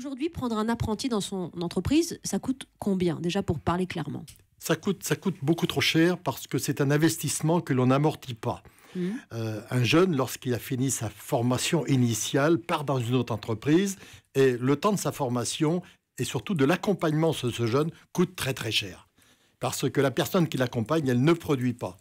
Aujourd'hui, prendre un apprenti dans son entreprise, ça coûte combien Déjà pour parler clairement? Ça coûte, ça coûte beaucoup trop cher parce que c'est un investissement que l'on n'amortit pas. Mmh. Euh, un jeune, lorsqu'il a fini sa formation initiale, part dans une autre entreprise et le temps de sa formation et surtout de l'accompagnement de ce jeune coûte très très cher. Parce que la personne qui l'accompagne, elle ne produit pas.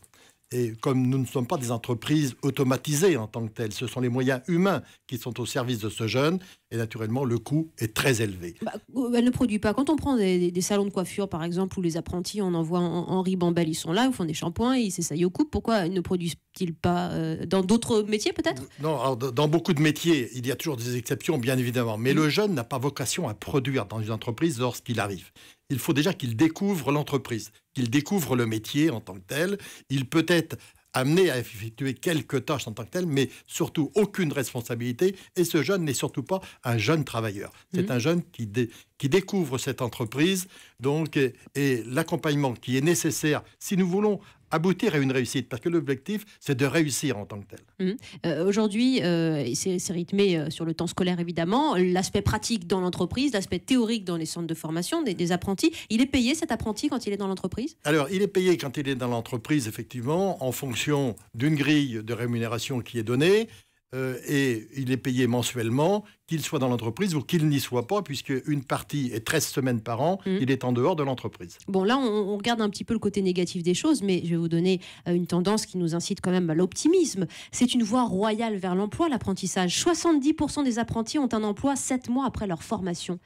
Et comme nous ne sommes pas des entreprises automatisées en tant que telles, ce sont les moyens humains qui sont au service de ce jeune. Et naturellement, le coût est très élevé. Bah, elle ne produit pas. Quand on prend des, salons de coiffure, par exemple, où les apprentis, on envoie Henri Bambel, ils sont là, ils font des shampoings, ils s'essayent au coupe. Pourquoi ne produisent-ils pas euh, dans d'autres métiers, peut-être? Non, dans beaucoup de métiers, il y a toujours des exceptions, bien évidemment. Mais le jeune n'a pas vocation à produire dans une entreprise lorsqu'il arrive il faut déjà qu'il découvre l'entreprise, qu'il découvre le métier en tant que tel. Il peut être amené à effectuer quelques tâches en tant que tel, mais surtout aucune responsabilité. Et ce jeune n'est surtout pas un jeune travailleur. C'est mmh. un jeune qui, qui découvre cette entreprise, donc, et l'accompagnement qui est nécessaire si nous voulons aboutir à une réussite, parce que l'objectif, c'est de réussir en tant que tel. Mmh. Euh, aujourd'hui, euh, c'est rythmé euh, sur le temps scolaire, évidemment, l'aspect pratique dans l'entreprise, l'aspect théorique dans les centres de formation des, des, apprentis. Il est payé, cet apprenti, quand il est dans l'entreprise? Alors, il est payé quand il est dans l'entreprise, effectivement, en fonction d'une grille de rémunération qui est donnée. Euh, et il est payé mensuellement, qu'il soit dans l'entreprise ou qu'il n'y soit pas, puisque une partie est 13 semaines par an, mmh. il est en dehors de l'entreprise. Bon, là, on, regarde un petit peu le côté négatif des choses, mais je vais vous donner euh, une tendance qui nous incite quand même à l'optimisme. C'est une voie royale vers l'emploi, l'apprentissage. 70% des apprentis ont un emploi 7 mois après leur formation.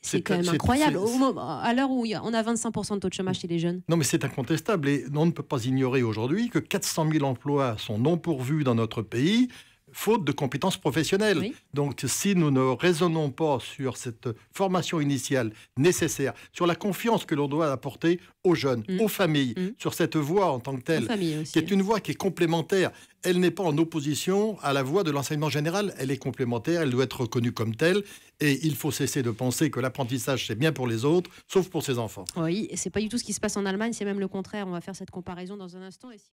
C'est quand même incroyable. à l'heure où on a 25% de taux de chômage chez les jeunes. Non, mais c'est incontestable. Et on ne peut pas ignorer aujourd'hui que 400 000 emplois sont non pourvus dans notre pays faute de compétences professionnelles. Donc si nous ne raisonnons pas sur cette formation initiale nécessaire, sur la confiance que l'on doit apporter aux jeunes, mm. aux familles, mm. sur cette voie en tant que telle, qui est une voie qui est complémentaire, elle n'est pas en opposition à la voie de l'enseignement général, elle est complémentaire, elle doit être reconnue comme telle, et il faut cesser de penser que l'apprentissage c'est bien pour les autres, sauf pour ses enfants. Oui, c'est pas du tout ce qui se passe en Allemagne, c'est même le contraire. On va faire cette comparaison dans un instant.